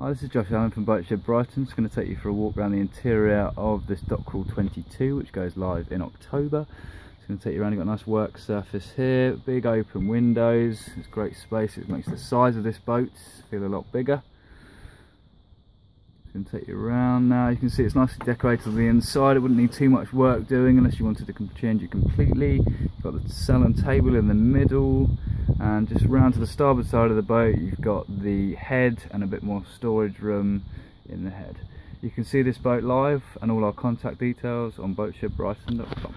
Hi, this is Josh Allen from Boatshed Brighton. Just going to take you for a walk around the interior of this Dockrell 22, which goes live in October. It's going to take you around. You've got a nice work surface here, big open windows. It's great space. It makes the size of this boat feel a lot bigger. It's going to take you around now. You can see it's nicely decorated on the inside. It wouldn't need too much work doing unless you wanted to change it completely. You've got the salon table in the middle and just round to the starboard side of the boat you've got the head and a bit more storage room in the head. You can see this boat live and all our contact details on boatshedbrighton.com